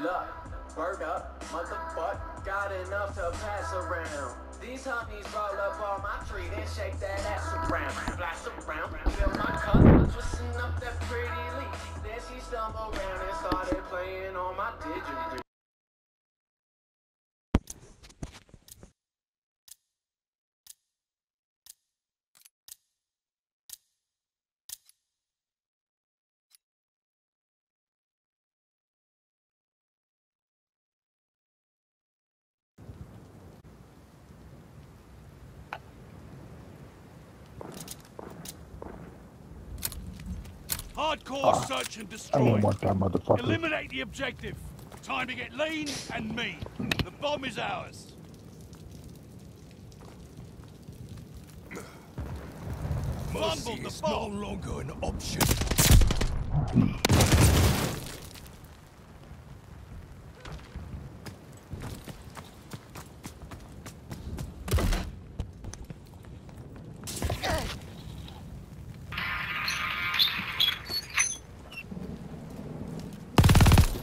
look, word up, motherfucker, got enough to pass around. These honeys roll up on my tree, then shake that ass around. Flash around, fill my cup, twisting up that pretty leaf. Then she stumbled around and started playing on my digital. Hardcore search and destroy. don't want that motherfucker. Eliminate the objective. Time to get lean and mean. The bomb is ours. Fumbled the bomb. longer an option.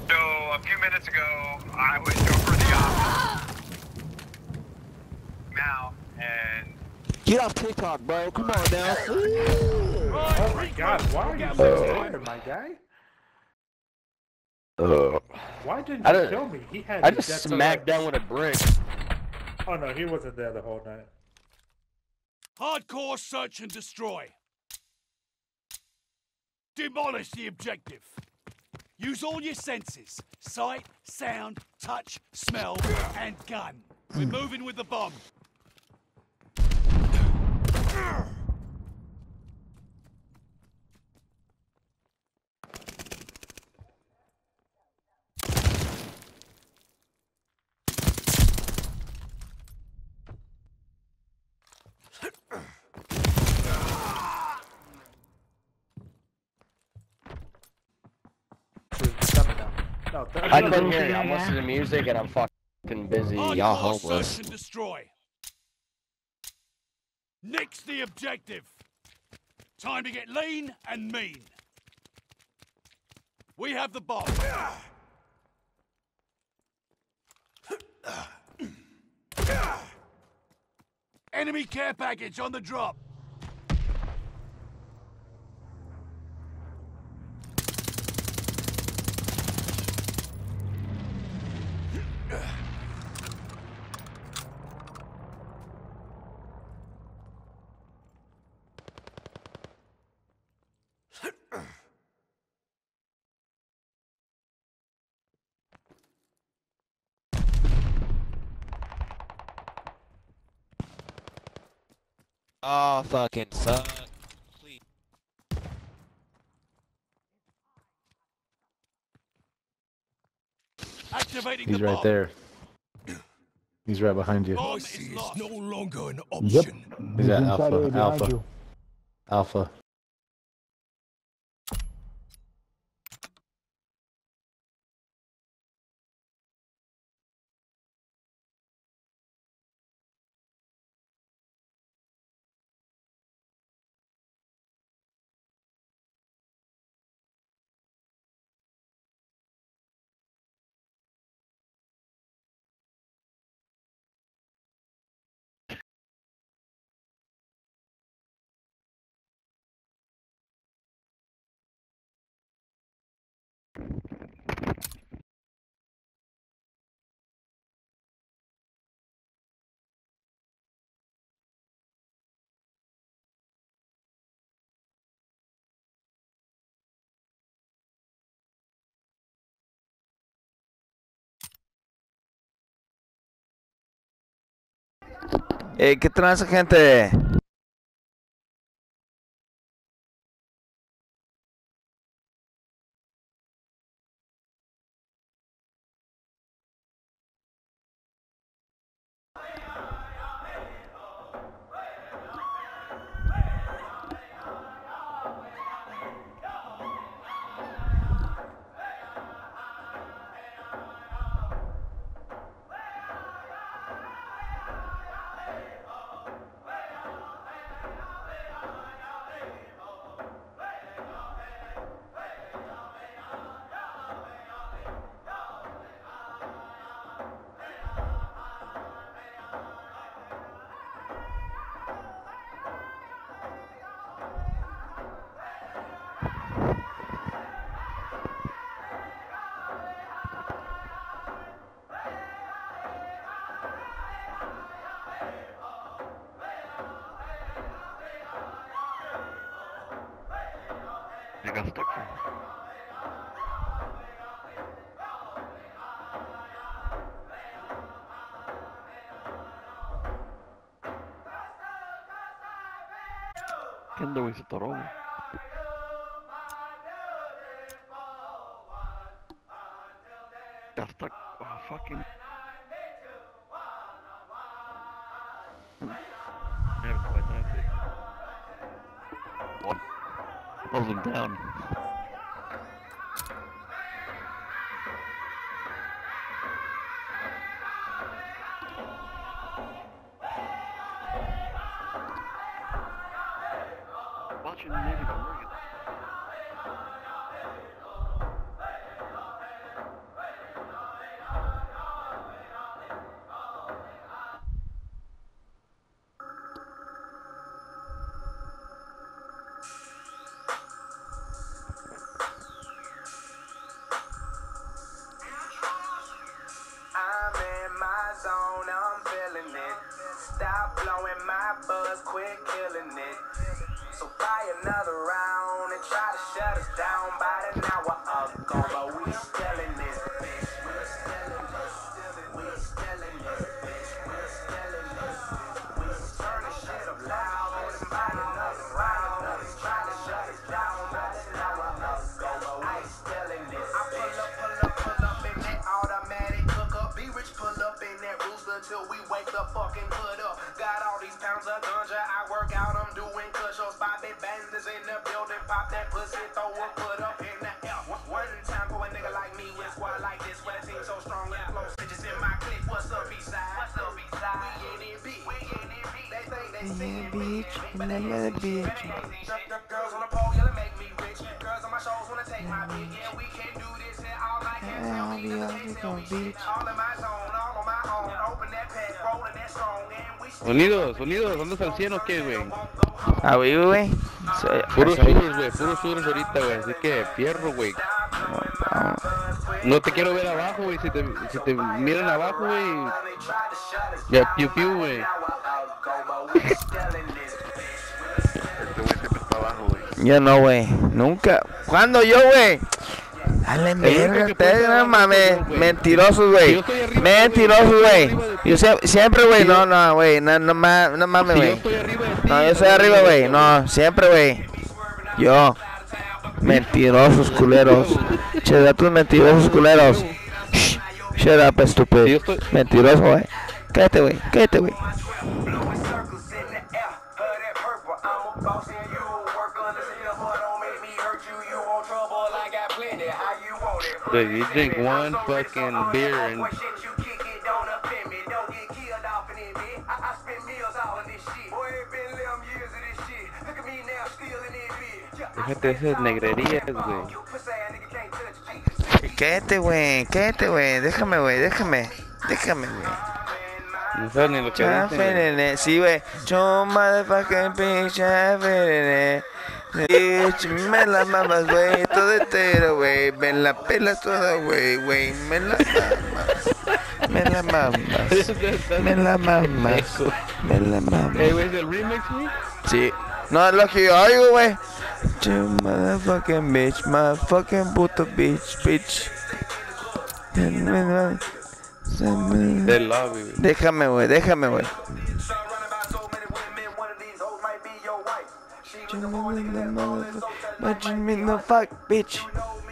So a few minutes ago, I went over the office now, and Get off TikTok, bro. Come on now. Oh my god, why are you so tired, my guy? Uh, Why didn't I you don't- kill me? He had I his just smacked alert. down with a brick. Oh no, he wasn't there the whole night. Hardcore search and destroy. Demolish the objective. Use all your senses. Sight, sound, touch, smell, and gun. We're moving with the bomb. No, I no, couldn't hear you. I'm listening to music and I'm fucking busy. Y'all Hardcore homeless. search and destroy. Nix the objective. Time to get lean and mean. We have the bomb. Enemy care package on the drop. Oh, fucking suck. Please. Activating He's the right bomb. there. He's right behind you. Bomb is is no longer an Yep. option. He's at Alpha. Alpha. Alpha. Hey, ¿Qué trans gente? ده قصدك كان ده ويس That's like oh, fucking Hold them down. Watching Native American. Quit killing pop that pussy, throw a put up in the air. One- One time for a nigga like me with a squad like this, where the team so strong and flow stitches in my clique. What's up, B-side? What's up, B-side? We in it, B. We in it, B. They think they see it, bitch. But they ain't see it. Girls on the pole, yelling, make me rich. Girls on my shows wanna take my pick. Yeah, we can do this and all I can tell me is they tell me shit. All in my zone, all on my own. Open that pack, rolling that strong, and we still Sonidos, sonidos, ¿andas al 100 o qué, güey? Ah, güey, güey. Puros suros, güey, puros suros ahorita, güey. Así que fierro, güey. No te quiero ver abajo, güey. Si te, si te miran abajo, güey. Ya, piu piu, güey. Este güey siempre está abajo, güey. Yo no, güey. Nunca. ¿Cuándo yo, güey? Dale, verga, ustedes no mames. Mentirosos, güey. Mentirosos, güey, yo siempre, güey. No, no, güey. No, no, no mames, güey. No, yo soy arriba, güey. No, siempre, güey. Yo. Mentirosos, culeros. Che, datos mentirosos, culeros. Shh. Shut up, estúpido. Mentiroso, güey. Cállate, güey. Cállate, güey. Now, still in it, bitch. Yeah, I Déjate de esas negrerías, güey. You pussy ass nigga can't touch Jesus. Güey. Cállate, güey. Déjame, güey. Déjame. Déjame, güey. No sabes ni lo que dicen, sí, güey. Yo, motherfucking bitch. Bitch, me la mamas, güey, todo entero, güey. Me la pelas toda, güey, güey. Me la mamas. Me la mamas. Me la mamas. Me la Hey, mamas. güey, ¿es el remix, güey? Sí. No es lo que yo oigo, güey. You motherfucking bitch, motherfucking puto bitch, bitch. Del love güey. Déjame, güey, déjame, güey. So you mean the fuck, bitch? You